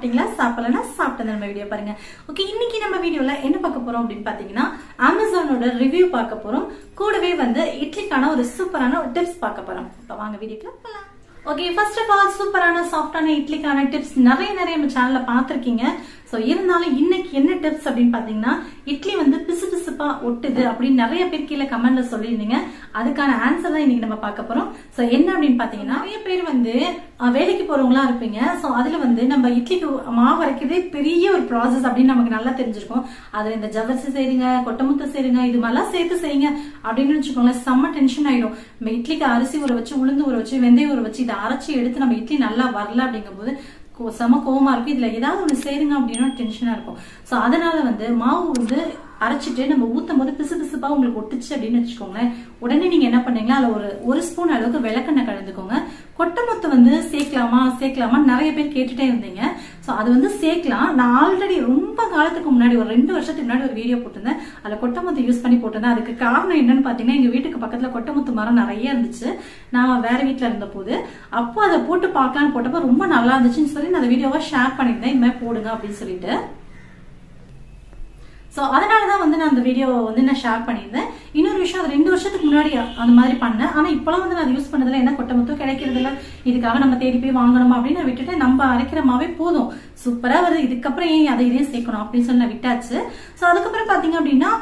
சாப்பிட்டீங்களா? சாப்பிடலன்னா சாப்பிட்டு நம்ம வீடியோ பாருங்க. ஓகே இன்னைக்கு நம்ம வீடியோல என்ன பார்க்க போறோம் அப்படின்னு பாத்தீங்கன்னா அமேசானோட ரிவ்யூ பார்க்க போறோம். கூடவே வந்து இட்லிக்கான ஒரு சூப்பரான ஒரு டிப்ஸ் பார்க்க போறோம். இப்ப வாங்க வீடியோக்குள்ள போலாம். ஓகே ஃபர்ஸ்ட் ஆஃப் ஆல் சூப்பரான சாஃப்டான இட்லிக்கான டிப்ஸ் நிறைய நிறைய நம்ம சேனல்ல பாத்திருக்கீங்க சோ இருந்தாலும் இன்னைக்கு என்ன டிப்ஸ் அப்படின்னு பாத்தீங்கன்னா இட்லி வந்து பிசு பிசுப்பா ஒட்டுது அப்படின்னு நிறைய பேர் கீழே கமெண்ட்ல சொல்லியிருந்தீங்க. அதுக்கான ஆன்சர் தான் இன்னைக்கு நம்ம பார்க்க போறோம். சோ என்ன அப்படின்னு பாத்தீங்கன்னா நிறைய பேர் வந்து வேலைக்கு போறவங்களா இருப்பீங்க. சோ அதுல வந்து நம்ம இட்லிக்கு மாவு வரைக்கிறதே பெரிய ஒரு ப்ராசஸ் அப்படின்னு நமக்கு நல்லா தெரிஞ்சிருக்கும். அதுல இந்த ஜவரிசி செய்யுங்க கொட்டமுத்து செய்யுங்க இது மாதிரிலாம் சேர்த்து செய்யுங்க அப்படின்னு வச்சுக்கோங்களேன் செம்ம டென்ஷன் ஆயிடும். நம்ம இட்லிக்கு அரிசி ஊற வச்சு உளுந்து ஊற வச்சு வெந்தயம் ஊற வச்சு இதை அரைச்சி எடுத்து நம்ம இட்லி நல்லா வரல அப்படிங்கும்போது போது செம கோவமாக இருக்கும். இதில் ஏதாவது ஒன்று சேருங்க அப்படின்னா டென்ஷனாக இருக்கும். ஸோ அதனால் வந்து மாவு வந்து அரைச்சிட்டு நம்ம ஊத்தும் போது பிசு பிசுப்பா உங்களுக்கு ஒட்டுச்சு அப்படின்னு வச்சுக்கோங்களேன். உடனே நீங்க என்ன பண்ணீங்களா அதுல ஒரு ஒரு ஸ்பூன் அளவுக்கு விளக்கெண்ணெய் கலந்துக்கோங்க. கொட்டமொத்து வந்து சேர்க்கலாமா சேர்க்கலாமா நிறைய பேர் கேட்டுட்டே இருந்தீங்க. ஸோ அது வந்து சேர்க்கலாம். நான் ஆல்ரெடி ரொம்ப காலத்துக்கு முன்னாடி ஒரு ரெண்டு வருஷத்துக்கு முன்னாடி ஒரு வீடியோ போட்டிருந்தேன். அதுல கொட்டமுத்து யூஸ் பண்ணி போட்டிருந்தேன். அதுக்கு காரணம் என்னன்னு பாத்தீங்கன்னா எங்க வீட்டுக்கு பக்கத்துல கொட்டமுத்து மரம் நிறைய இருந்துச்சு. நான் வேற வீட்டில் இருந்த போது அப்போ அதை போட்டு பார்க்கலான்னு போட்டப்போ ரொம்ப நல்லா இருந்துச்சுன்னு சொல்லி நான் அந்த வீடியோவை ஷேர் பண்ணியிருந்தேன். இந்த மாதிரி போடுங்க அப்படின்னு சொல்லிட்டு. ஸோ அதனால தான் வந்து நான் அந்த வீடியோ வந்து நான் ஷேர் பண்ணியிருந்தேன். இன்னொரு விஷயம் அது ரெண்டு வருஷத்துக்கு முன்னாடி அந்த மாதிரி பண்ணேன். ஆனால் இப்போலாம் வந்து நான் அதை யூஸ் பண்ணதுல என்ன கொட்டை மொத்தம் கிடைக்கிறது இதுக்காக நம்ம தேடி போய் வாங்கணுமா அப்படின்னு நான் விட்டுட்டு நம்ம அரைக்கிற மாவே போதும். சூப்பராக வருது. இதுக்கப்புறம் ஏன் அதை இதையும் சேர்க்கணும் அப்படின்னு சொல்லி நான் விட்டாச்சு. ஸோ அதுக்கப்புறம் பார்த்தீங்க அப்படின்னா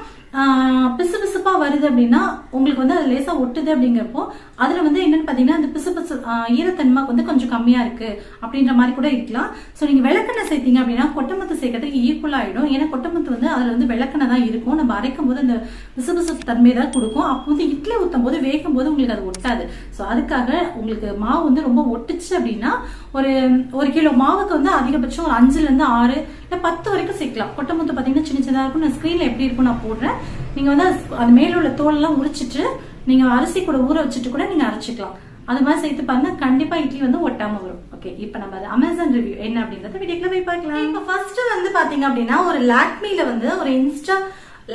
பிசு பிசுப்பா வருது அப்படின்னா உங்களுக்கு வந்து அது லேசா ஒட்டுது அப்படிங்கிறப்போ அதுல வந்து என்னன்னு பாத்தீங்கன்னா அந்த பிசு பிசு ஈரத்தன்மை வந்து கொஞ்சம் கம்மியா இருக்கு அப்படின்ற மாதிரி கூட இருக்கலாம். சோ நீங்க விளக்கெண்ணெய் சேர்த்தீங்க அப்படின்னா கொட்டமத்து சேர்க்கறதுக்கு ஈக்குவல் ஆயிடும். ஏன்னா கொட்டமத்து வந்து அதுல வந்து விளக்கெண்ணெய் தான் இருக்கும். நம்ம அரைக்கும் போது அந்த பிசு பிசு தன்மை தான் கொடுக்கும். அப்போ வந்து இட்லி ஊத்தும் போது வேகும் போது உங்களுக்கு அது ஒட்டாது. சோ அதுக்காக உங்களுக்கு மாவு வந்து ரொம்ப ஒட்டுச்சு அப்படின்னா ஒரு ஒரு கிலோ மாவுக்கு வந்து அதிகபட்சம் ஒரு அஞ்சுல இருந்து ஆறு இல்ல பத்து வரைக்கும் சேர்க்கலாம். கொட்டமுத்து பாத்தீங்கன்னா சின்ன சின்னதா இருக்கும். நான் ஸ்கிரீன்ல எப்படி இருக்கும் நான் போடுறேன். நீங்க வந்து அது- அது மேல உள்ள தோல் எல்லாம் உரிச்சிட்டு நீங்க அரிசி கூட ஊற வச்சுட்டு கூட நீங்க அரைச்சிக்கலாம். அது மாதிரி சேர்த்து பாருங்க கண்டிப்பா இட்லி வந்து ஒட்டாம வரும். ஓகே இப்போ நம்ம அது அமேசான் ரிவ்யூ என்ன அப்படின்றத வீடியோக்குள்ள போய் பார்க்கலாம். இப்போ ஃபர்ஸ்ட் வந்து பாத்தீங்க அப்படின்னா ஒரு லாக்மில வந்து ஒரு இன்ஸ்டா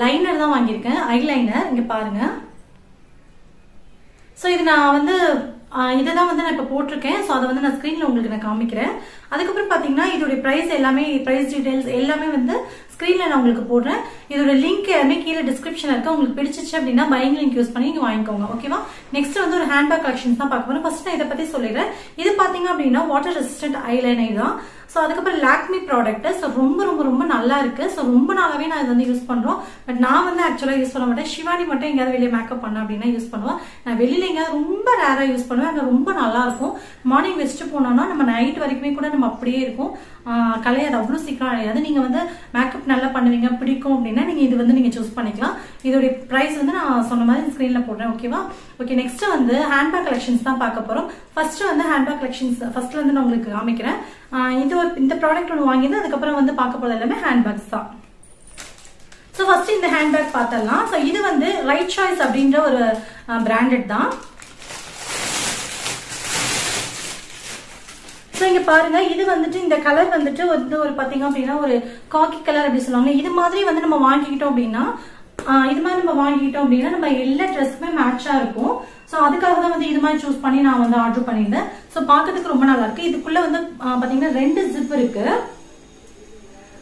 லைனர் தான் வாங்கியிருக்கேன் ஐலைனர் இங்க பாருங்க. ஸோ இது நான் வந்து இதை தான் வந்து நான் இப்போ போட்டிருக்கேன். ஸோ அதை வந்து நான் ஸ்க்ரீனில் உங்களுக்கு நான் காமிக்கிறேன். அதுக்கப்புறம் பாத்தீங்கன்னா இதோட ப்ரைஸ் எல்லாமே ப்ரைஸ் டீடைல்ஸ் எல்லாமே வந்து ஸ்க்ரீனில் நான் உங்களுக்கு போடுறேன். இதோட லிங்க் எல்லாமே கீழே டிஸ்கிரிப்ஷன் இருக்கு. உங்களுக்கு பிடிச்சிச்சு அப்படின்னா பையிங் லிங்க் யூஸ் பண்ணி நீங்க வாங்கிக்கோங்க. ஓகேவா நெக்ஸ்ட் வந்து ஒரு ஹேண்ட்பேக் கலெக்ஷன் தான் பார்க்க போறோம். ஃபர்ஸ்ட் நான் இதை பத்தி சொல்லிடுறேன். இது பாத்தீங்க அப்படின்னா வாட்டர் ரெசிஸ்டன்ட் ஐலைனர் தான். ஸோ அதுக்கப்புறம் லாக்மி ப்ராடக்ட் ஸோ ரொம்ப ரொம்ப ரொம்ப நல்லா இருக்கு. ஸோ ரொம்ப நாளாவே நான் இதை வந்து யூஸ் பண்றோம். பட் நான் வந்து ஆக்சுவலா யூஸ் பண்ண மாட்டேன். சிவானி மட்டும் எங்கேயாவது வெளியே மேக்கப் பண்ண அப்படின்னா யூஸ் பண்ணுவேன். நான் வெளியில எங்கேயாவது ரொம்ப ரேரா யூஸ் பண்ணுவேன். அது ரொம்ப நல்லா இருக்கும். மார்னிங் வச்சுட்டு போனோம்னா நம்ம நைட் வரைக்குமே கூட நம்ம அப்படியே இருக்கும். ஆஹ் கலையாது அவ்வளோ சீக்கிரம் அழையாது நீங்கள் வந்து மேக்கப் நல்லா பண்ணுவீங்க பிடிக்கும் அப்படின்னா நீங்கள் இது வந்து நீங்கள் சூஸ் பண்ணிக்கலாம். இதோடைய ப்ரைஸ் வந்து நான் சொன்ன மாதிரி ஸ்க்ரீனில் போடுறேன் ஓகேவா ஓகே நெக்ஸ்ட் வந்து ஹேண்ட்பேக் கலெக்ஷன்ஸ் தான் பார்க்க போகிறோம் ஃபர்ஸ்ட் வந்து ஹேண்ட்பேக் கலெக்ஷன்ஸ் ஃபர்ஸ்ட்ல வந்து நான் உங்களுக்கு காமிக்கிறேன். இது ஒரு இந்த ப்ராடக்ட் ஒன்று வாங்கியிருந்தேன் அதுக்கப்புறம் வந்து பார்க்க போகிறது எல்லாமே ஹேண்ட்பேக்ஸ் தான். ஸோ ஃபர்ஸ்ட் இந்த ஹேண்ட்பேக் பார்த்தலாம் ஸோ இது வந்து ரைட் சாய்ஸ் அப்படின்ற ஒரு பிராண்டட் தான். ஸோ இங்க பாருங்க இது வந்துட்டு இந்த கலர் வந்துட்டு வந்து ஒரு பாத்தீங்க அப்படின்னா ஒரு காக்கி கலர் அப்படி சொல்லுவாங்க. இது மாதிரி வந்து நம்ம வாங்கிக்கிட்டோம் அப்படின்னா இது மாதிரி நம்ம வாங்கிக்கிட்டோம் அப்படின்னா நம்ம எல்லா ட்ரெஸ்ஸுமே மேட்சா இருக்கும். ஸோ அதுக்காக தான் வந்து இது மாதிரி சூஸ் பண்ணி நான் வந்து ஆர்டர் பண்ணியிருந்தேன். ஸோ பார்க்கறதுக்கு ரொம்ப நல்லா இருக்கு. இதுக்குள்ள வந்து பாத்தீங்கன்னா ரெண்டு ஜிப் இருக்கு.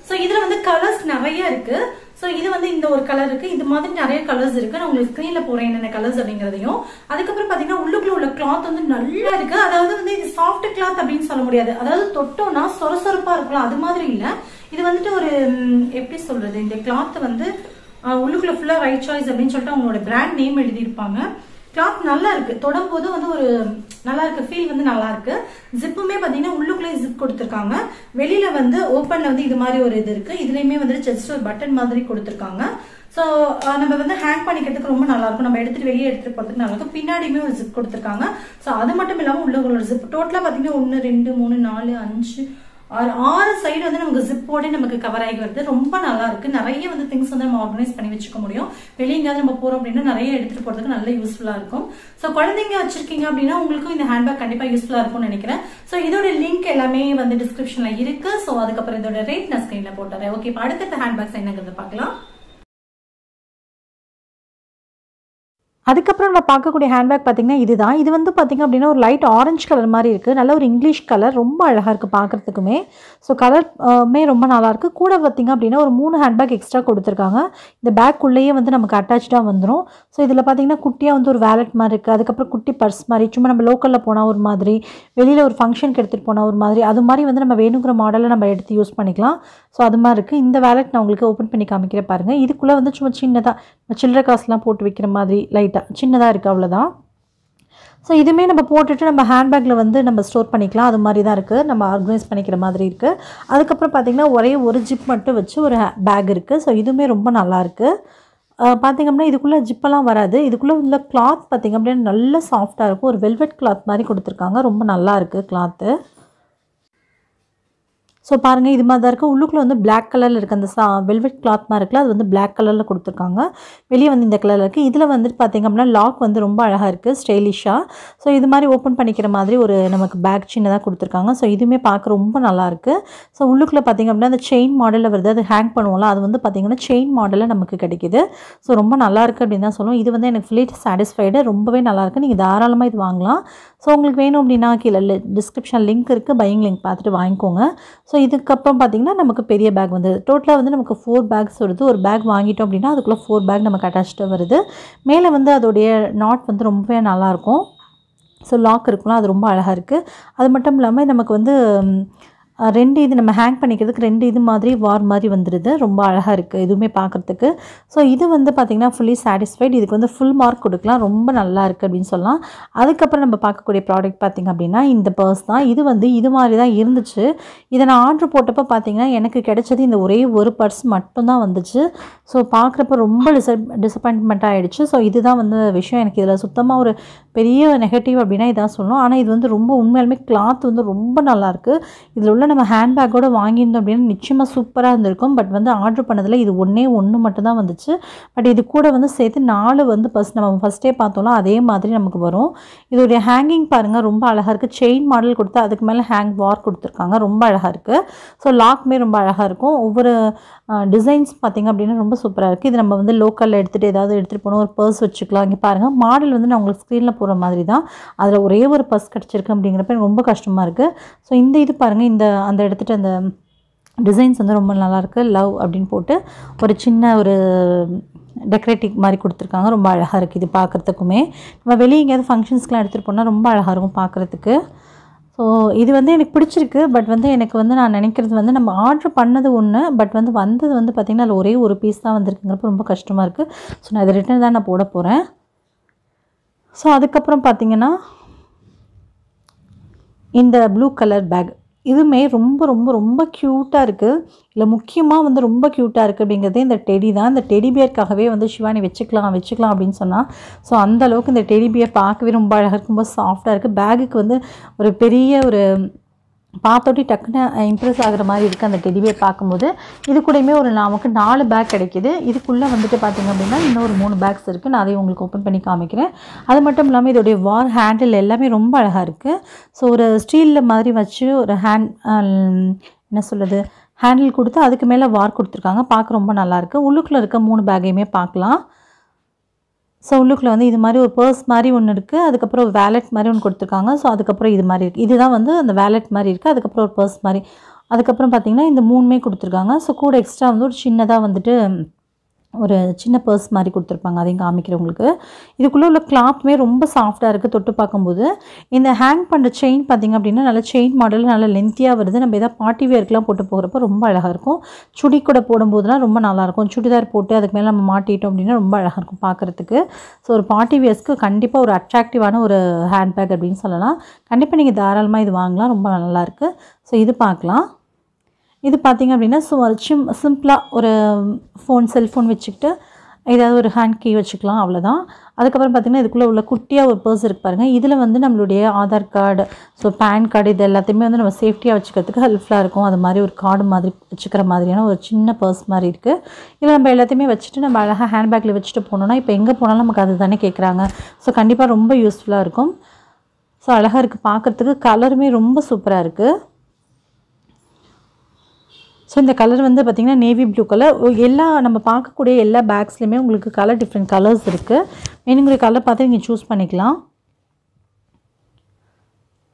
ஸோ இதுல வந்து கலர்ஸ் நிறைய இருக்கு. ஸோ இது வந்து இந்த ஒரு கலர் இருக்கு. இது மாதிரி நிறைய கலர்ஸ் இருக்கு. நான் உங்களுக்கு ஸ்க்ரீன்ல போறேன் என்னென்ன கலர்ஸ் அப்படிங்கறதையும். அதுக்கப்புறம் பாத்தீங்கன்னா உள்ளுக்குள்ள உள்ள கிளாத் வந்து நல்லா இருக்கு. அதாவது வந்து இது சாஃப்ட் கிளாத் அப்படின்னு சொல்ல முடியாது. அதாவது தொட்டோம்னா சொர சொரப்பா இருக்கலாம் அது மாதிரி இல்ல. இது வந்துட்டு ஒரு எப்படி சொல்றது? இந்த கிளாத் வந்து உள்ளுக்குள்ள ஃபுல்லா ரைட் சாய்ஸ் அப்படின்னு சொல்லிட்டு அவங்களோட பிராண்ட் நேம் எழுதியிருப்பாங்க. கிளாத் நல்லா இருக்கு. தொடும்போது வந்து ஒரு நல்லா இருக்கு. ஃபீல் வந்து நல்லா இருக்கு. ஜிப்புமே பாத்தீங்கன்னா உள்ளுக்குள்ளே ஜிப் கொடுத்துருக்காங்க. வெளியில வந்து ஓப்பன்ல வந்து இது மாதிரி ஒரு இது இருக்கு. இதுலயுமே வந்து ஜஸ்ட் ஒரு பட்டன் மாதிரி கொடுத்துருக்காங்க. ஸோ நம்ம வந்து ஹேங் பண்ணிக்கிறதுக்கு ரொம்ப நல்லா இருக்கும். நம்ம எடுத்துட்டு வெளியே எடுத்துட்டு போறதுக்கு நல்லா இருக்கும். பின்னாடியுமே ஒரு ஜிப் கொடுத்துருக்காங்க. ஸோ அது மட்டும் இல்லாம உள்ள ஒரு ஜிப் டோட்டலா பாத்தீங்கன்னா ஒன்னு ரெண்டு மூணு நாலு அஞ்சு ஆறு ஆறு சைடு வந்து நமக்கு ஜிப்போட நமக்கு கவர் ஆகி வருது. ரொம்ப நல்லா இருக்கு. நிறைய வந்து திங்ஸ் வந்து நம்ம ஆர்கனைஸ் பண்ணி வச்சுக்க முடியும். வெளியே எங்கேயாவது நம்ம போறோம் அப்படின்னா நிறைய எடுத்துட்டு போறதுக்கு நல்ல யூஸ்ஃபுல்லா இருக்கும். ஸோ குழந்தைங்க வச்சிருக்கீங்க அப்படின்னா உங்களுக்கும் இந்த ஹேண்ட்பேக் கண்டிப்பா யூஸ்ஃபுல்லா இருக்கும்னு நினைக்கிறேன். ஸோ இதோட லிங்க் எல்லாமே வந்து டிஸ்கிரிப்ஷன்ல இருக்கு. ஸோ அதுக்கப்புறம் இதோட ரேட் நான் ஸ்கிரீன்ல போட்டுறேன். ஓகே இப்போ அடுத்த ஹேண்ட்பேக்ஸ் என்னங்கிறத பார்க்கலாம். அதுக்கப்புறம் நம்ம பார்க்கக்கூடிய ஹேண்ட்பேக் பார்த்திங்கன்னா இதுதான். இது வந்து பார்த்திங்க அப்படின்னா ஒரு லைட் ஆரஞ்சு கலர் மாதிரி இருக்குது நல்ல ஒரு இங்கிலீஷ் கலர் ரொம்ப அழகாக இருக்குது பார்க்குறதுக்குமே. ஸோ கலருமே ரொம்ப நல்லாயிருக்கு கூட பார்த்திங்க அப்படின்னா ஒரு மூணு ஹேண்ட்பேக் எக்ஸ்ட்ரா கொடுத்துருக்காங்க. இந்த பேக்குள்ளேயே வந்து நமக்கு அட்டாச்சாக வந்துடும் ஸோ இதில் பார்த்திங்கன்னா குட்டியாக வந்து ஒரு வேலட் மாதிரி இருக்குது அதுக்கப்புறம் குட்டி பர்ஸ் மாதிரி. சும்மா நம்ம லோக்கலில் போனால் ஒரு மாதிரி. வெளியில் ஒரு ஃபங்க்ஷனுக்கு எடுத்துகிட்டு போனால் ஒரு மாதிரி. அது மாதிரி வந்து நம்ம வேணுங்கிற மாடலில் நம்ம எடுத்து யூஸ் பண்ணிக்கலாம். ஸோ அது மாதிரி இருக்குது இந்த வேலட் நான் உங்களுக்கு ஓப்பன் பண்ணி காமிக்கிறேன் பாருங்கள் இதுக்குள்ளே வந்து சும்மா சின்னதாக சில்லற காசுலாம் போட்டு வைக்கிற மாதிரி லைட் லைட்டாக சின்னதாக இருக்குது அவ்வளோதான் ஸோ இதுவுமே நம்ம போட்டுட்டு நம்ம ஹேண்ட்பேக்கில் வந்து நம்ம ஸ்டோர் பண்ணிக்கலாம். அது மாதிரி தான் இருக்குது நம்ம ஆர்கனைஸ் பண்ணிக்கிற மாதிரி இருக்குது அதுக்கப்புறம் பார்த்திங்கன்னா ஒரே ஒரு ஜிப் மட்டும் வச்சு ஒரு பேக் இருக்குது ஸோ இதுவுமே ரொம்ப நல்லாயிருக்கு பார்த்திங்க அப்படின்னா இதுக்குள்ளே ஜிப்பெல்லாம் வராது. இதுக்குள்ளே உள்ள கிளாத் பார்த்திங்க அப்படின்னா நல்ல சாஃப்டாக இருக்கும். ஒரு வெல்வெட் கிளாத் மாதிரி கொடுத்துருக்காங்க. ரொம்ப நல்லா இருக்குது கிளாத்து ஸோ பாருங்கள் இது மாதிரி தான் இருக்குது உள்ளுக்குள்ளே வந்து பிளாக் கலரில் இருக்குது அந்த சா வெல்வெட் கிளாத் மாதிரி இருக்குல்ல அது வந்து பிளாக் கலரில் கொடுத்துருக்காங்க. வெளியே வந்து இந்த கலரில் இருக்குது இதில் வந்துட்டு பார்த்திங்க அப்படின்னா லாக் வந்து ரொம்ப அழகாக இருக்குது ஸ்டைலிஷாக ஸோ இது மாதிரி ஓப்பன் பண்ணிக்கிற மாதிரி ஒரு நமக்கு பேக் சின்னதாக கொடுத்துருக்காங்க. ஸோ இதுவுமே பார்க்க ரொம்ப நல்லாயிருக்கு ஸோ உள்ளுக்குள்ளே பார்த்திங்க அப்படின்னா அந்த செயின் மாடலில் வருது. அது ஹேங் பண்ணுவோம்ல அது வந்து பார்த்திங்கன்னா செயின் மாடலில் நமக்கு கிடைக்கிது. ஸோ ரொம்ப நல்லாயிருக்கு அப்படின்னு தான் சொல்லுவோம். இது வந்து எனக்கு ஃபுல்லி சாட்டிஸ்ஃபைடு ரொம்பவே நல்லாயிருக்கு நீங்கள் தாராளமாக இது வாங்கலாம். ஸோ உங்களுக்கு வேணும் அப்படின்னா கீழே டிஸ்கிரிப்ஷன் லிங்க் இருக்குது பையிங் லிங்க் பார்த்துட்டு வாங்கிக்கோங்க. ஸோ இதுக்கப்புறம் பார்த்திங்கன்னா நமக்கு பெரிய பேக் வந்து டோட்டலாக வந்து நமக்கு ஃபோர் பேக்ஸ் வருது. ஒரு பேக் வாங்கிட்டோம் அப்படின்னா அதுக்குள்ளே ஃபோர் பேக் நமக்கு அட்டாச்சாக வருது. மேலே வந்து அதோடைய நாட் வந்து ரொம்பவே நல்லாயிருக்கும். ஸோ லாக் இருக்கும்ல அது ரொம்ப அழகாக இருக்குது அது மட்டும் இல்லாமல் நமக்கு வந்து ரெண்டு இது நம்ம ஹேங் பண்ணிக்கிறதுக்கு ரெண்டு இது மாதிரி வார் மாதிரி வந்துடுது ரொம்ப அழகாக இருக்குது இதுவுமே பார்க்குறதுக்கு ஸோ இது வந்து பார்த்திங்கன்னா ஃபுல்லி சாட்டிஸ்ஃபைட் இதுக்கு வந்து ஃபுல் மார்க் கொடுக்கலாம். ரொம்ப நல்லா இருக்குது அப்படின்னு சொல்லலாம். அதுக்கப்புறம் நம்ம பார்க்கக்கூடிய ப்ராடக்ட் பார்த்திங்க அப்படின்னா இந்த பர்ஸ் தான். இது வந்து இது மாதிரி தான் இருந்துச்சு. இதை நான் ஆர்டர் போட்டப்போ பார்த்திங்கன்னா எனக்கு கிடைச்சது இந்த ஒரே ஒரு பர்ஸ் மட்டும்தான் வந்துச்சு. ஸோ பார்க்குறப்ப ரொம்ப டிச டிசப்பாயின்மெண்ட் ஆகிடுச்சு ஸோ இதுதான் வந்து விஷயம். எனக்கு இதில் சுத்தமாக ஒரு பெரிய நெகட்டிவ் அப்படின்னா இதான் சொல்லணும். ஆனால் இது வந்து ரொம்ப உண்மையாலுமே கிளாத் வந்து ரொம்ப நல்லாயிருக்கு இதில் உள்ள நம்ம ஹேண்ட்பேக்கோடு வாங்கியிருந்தோம் அப்படின்னா நிச்சயமாக சூப்பராக இருந்திருக்கும். பட் வந்து ஆர்டர் பண்ணதில் இது ஒன்றே ஒன்று மட்டும்தான் வந்துச்சு. பட் இது கூட வந்து சேர்த்து நாலு வந்து ஃபஸ்ட் நம்ம ஃபஸ்ட்டே பார்த்தோம்னா அதே மாதிரி நமக்கு வரும். இதோடைய ஹேங்கிங் பாருங்கள் ரொம்ப அழகாக இருக்குது செயின் மாடல் கொடுத்து அதுக்கு மேலே ஹேங் வார் கொடுத்துருக்காங்க. ரொம்ப அழகாக இருக்குது ஸோ லாக்மே ரொம்ப அழகாக இருக்கும். ஒவ்வொரு டிசைன்ஸ் பார்த்திங்க அப்படின்னா ரொம்ப சூப்பராக இருக்குது இது நம்ம வந்து லோக்கலில் எடுத்துகிட்டு ஏதாவது எடுத்துகிட்டு போகணும் ஒரு பர்ஸ் வச்சுக்கலாம். இங்கே பாருங்கள் மாடல் வந்து நான் உங்களுக்கு ஸ்க்ரீனில் போகிற மாதிரி தான் அதில் ஒரே ஒரு பர்ஸ் கிடச்சிருக்கு அப்படிங்கிறப்ப எனக்கு ரொம்ப கஷ்டமாக இருக்குது ஸோ இந்த இது பாருங்கள் இந்த அந்த எடுத்துகிட்டு அந்த டிசைன்ஸ் வந்து ரொம்ப நல்லாயிருக்கு லவ் அப்படின்னு போட்டு ஒரு சின்ன ஒரு டெக்கரேட்டிவ் மாதிரி கொடுத்துருக்காங்க. ரொம்ப அழகாக இருக்குது இது பார்க்குறதுக்குமே நம்ம வெளியே எங்கேயாவது ஃபங்க்ஷன்ஸ்க்கெலாம் எடுத்துகிட்டு போனால் ரொம்ப அழகாக இருக்கும் பார்க்குறதுக்கு ஸோ இது வந்து எனக்கு பிடிச்சிருக்கு. பட் வந்து எனக்கு வந்து நான் நினைக்கிறது வந்து நம்ம ஆர்டர் பண்ணது ஒன்று பட் வந்து வந்தது வந்து பார்த்திங்கன்னா அதில் ஒரே ஒரு பீஸ் தான் வந்திருக்குங்கிறப்ப ரொம்ப கஷ்டமாக இருக்குது ஸோ நான் இதை ரிட்டன் தான் நான் போட போகிறேன் ஸோ அதுக்கப்புறம் பார்த்திங்கன்னா இந்த ப்ளூ கலர் பேக் இதுவுமே ரொம்ப ரொம்ப ரொம்ப க்யூட்டாக இருக்குது இல்லை முக்கியமாக வந்து ரொம்ப க்யூட்டாக இருக்குது அப்படிங்கிறது இந்த டெடி தான். இந்த டெடி பியர்க்காகவே வந்து சிவானி வச்சுக்கலாம் வச்சுக்கலாம் அப்படின்னு சொன்னால் ஸோ அந்த அளவுக்கு இந்த டெடி பியர் பார்க்கவே ரொம்ப அழகாக இருக்குது ரொம்ப சாஃப்டாக இருக்குது பேகுக்கு வந்து ஒரு பெரிய ஒரு பார்த்தோட்டி டக்குன்னு இம்ப்ரெஸ் ஆகிற மாதிரி இருக்குது அந்த டெடிபியர் பார்க்கும்போது. இது கூடயுமே ஒரு நமக்கு நாலு பேக் கிடைக்கிது. இதுக்குள்ளே வந்துட்டு பார்த்திங்க அப்படின்னா இன்னொரு மூணு பேக்ஸ் இருக்குது நான் அதையும் உங்களுக்கு ஓப்பன் பண்ணி காமிக்கிறேன். அது மட்டும் இல்லாமல் இதோடைய வார் ஹேண்டில் எல்லாமே ரொம்ப அழகாக இருக்குது ஸோ ஒரு ஸ்டீலில் மாதிரி வச்சு ஒரு ஹேண்ட் என்ன சொல்லுது ஹேண்டில் கொடுத்து அதுக்கு மேலே வார் கொடுத்துருக்காங்க. பார்க்க ரொம்ப நல்லாயிருக்கு உள்ளுக்குள்ளே இருக்க மூணு பேக்கையுமே பார்க்கலாம். ஸோ உள்ளுக்குள்ளே வந்து இது மாதிரி ஒரு பர்ஸ் மாதிரி ஒன்று இருக்குது அதுக்கப்புறம் ஒரு வேலெட் மாதிரி ஒன்று கொடுத்துருக்காங்க. ஸோ அதுக்கப்புறம் இது மாதிரி இருக்குது இதுதான் வந்து அந்த வேலெட் மாதிரி இருக்குது அதுக்கப்புறம் ஒரு பர்ஸ் மாதிரி. அதுக்கப்புறம் பார்த்திங்கன்னா இந்த மூணுமே கொடுத்துருக்காங்க. ஸோ கூட எக்ஸ்ட்ரா வந்து ஒரு சின்னதாக வந்துட்டு ஒரு சின்ன பர்ஸ் மாதிரி கொடுத்துருப்பாங்க. அதையும் காமிக்கிறவங்களுக்கு. இதுக்குள்ளே உள்ள கிளாத்துமே ரொம்ப சாஃப்டாக இருக்குது தொட்டு பார்க்கும்போது இந்த ஹேங் பண்ணுற செயின் பார்த்திங்க அப்படின்னா நல்ல செயின் மாடல் நல்ல லென்த்தியாக வருது. நம்ம எதாவது பார்ட்டி வேர்க்கெலாம் போட்டு போகிறப்ப ரொம்ப அழகாக இருக்கும். சுடி கூட போடும்போதுலாம் ரொம்ப நல்லாயிருக்கும் சுடிதார் போட்டு அதுக்கு மேலே நம்ம மாட்டிட்டோம் அப்படின்னா ரொம்ப அழகாக இருக்கும் பார்க்குறதுக்கு. ஸோ ஒரு பார்ட்டி வேர்ஸ்க்கு கண்டிப்பாக ஒரு அட்ராக்டிவான ஒரு ஹேண்ட்பேக் அப்படின்னு சொல்லலாம். கண்டிப்பாக நீங்கள் தாராளமாக இது வாங்கலாம். ரொம்ப நல்லாயிருக்கு ஸோ இது பார்க்கலாம். இது பார்த்திங்க அப்படின்னா ஸோ சிம் சிம்பிளாக ஒரு ஃபோன் செல்ஃபோன் வச்சுக்கிட்டு ஏதாவது ஒரு ஹேண்ட் கீ வச்சுக்கலாம் அவ்வளோதான் அதுக்கப்புறம் பார்த்திங்கன்னா இதுக்குள்ளே உள்ள குட்டியாக ஒரு பர்ஸ் இருக்கு பாருங்கள் இதில் வந்து நம்மளுடைய Aadhaar card so PAN card இது எல்லாத்தையுமே வந்து நம்ம சேஃப்டியாக வச்சுக்கிறதுக்கு ஹெல்ப்ஃபுல்லாக இருக்கும். அது மாதிரி ஒரு கார்டு மாதிரி வச்சுக்கிற மாதிரியான ஒரு சின்ன பர்ஸ் மாதிரி இருக்குது இதில் நம்ம எல்லாத்தையுமே வச்சுட்டு நம்ம அழகாக ஹேண்ட்பேக்கில் வச்சுட்டு போனோம்னா இப்போ எங்கே போனாலும் நமக்கு அது தானே கேட்குறாங்க ஸோ கண்டிப்பாக ரொம்ப யூஸ்ஃபுல்லாக இருக்கும். ஸோ அழகாக இருக்குது பார்க்குறதுக்கு கலருமே ரொம்ப சூப்பராக இருக்குது ஸோ இந்த கலர் வந்து பார்த்திங்கன்னா நேவி ப்ளூ கலர் எல்லா நம்ம பார்க்கக்கூடிய எல்லா பேக்ஸ்லையுமே உங்களுக்கு கலர் டிஃப்ரெண்ட் கலர்ஸ் இருக்குது வேணுங்கிற கலர் பார்த்து நீங்கள் சூஸ் பண்ணிக்கலாம்.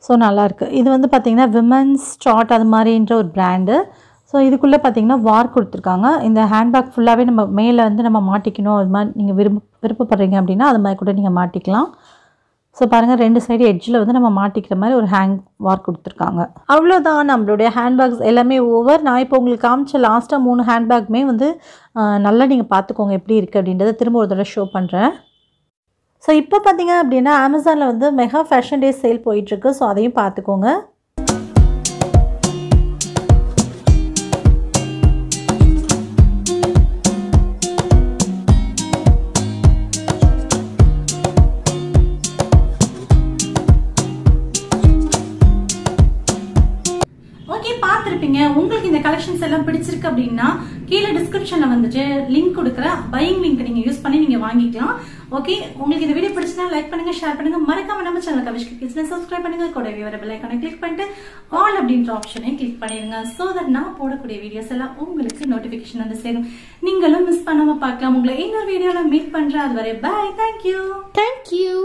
ஸோ நல்லாயிருக்கு இது வந்து பார்த்திங்கன்னா விமன்ஸ் ஸ்டார்ட் அது மாதிரின்ற ஒரு பிராண்டு ஸோ இதுக்குள்ளே பார்த்தீங்கன்னா வார் கொடுத்துருக்காங்க. இந்த ஹேண்ட்பேக் ஃபுல்லாகவே நம்ம மேலே வந்து நம்ம மாட்டிக்கணும். அது மாதிரி நீங்கள் விரும்ப விருப்பப்படுறீங்க அப்படின்னா அது மாதிரி கூட நீங்கள் மாட்டிக்கலாம். ஸோ பாருங்கள் ரெண்டு சைடு எட்ஜில் வந்து நம்ம மாட்டிக்கிற மாதிரி ஒரு ஹேங் வார்க் கொடுத்துருக்காங்க. அவ்வளோதான் நம்மளுடைய ஹேண்ட்பேக்ஸ் எல்லாமே ஓவர் நான் இப்போ உங்களுக்கு காமிச்ச லாஸ்ட்டாக மூணு ஹேண்ட்பேக்குமே வந்து நல்லா நீங்கள் பார்த்துக்கோங்க எப்படி இருக்குது அப்படின்றத திரும்ப ஒரு தடவை ஷோ பண்ணுறேன் ஸோ இப்போ பார்த்தீங்க அப்படின்னா அமேசானில் வந்து மெகா ஃபேஷன் டே சேல் போயிட்டுருக்கு ஸோ அதையும் பார்த்துக்கோங்க. கீழே டிஸ்கிரிப்ஷன்ல வந்துட்டு லிங்க் கொடுக்குறேன் பையிங் லிங்க் நீங்க யூஸ் பண்ணி நீங்க வாங்கிக்கலாம். ஓகே உங்களுக்கு இந்த வீடியோ பிடிச்சினா லைக் பண்ணுங்க ஷேர் பண்ணுங்க. மறக்காம நம்ம சேனல் கவிஷ்க்கு கிட்ஸ்ல சப்ஸ்கிரைப் பண்ணுங்க. கூட வர பெல் ஐக்கானை கிளிக் பண்ணிட்டு ஆல் அப்படின்ற ஆப்ஷனை கிளிக் பண்ணிருங்க சோ தட் நான் போடக்கூடிய வீடியோஸ் எல்லாம் உங்களுக்கு நோட்டிபிகேஷன் வந்து சேரும். நீங்களும் மிஸ் பண்ணாம பார்க்கலாம். உங்களை இன்னொரு வீடியோல மீட் பண்றேன். அது வரை பாய் தேங்க்யூ தேங்க்யூ.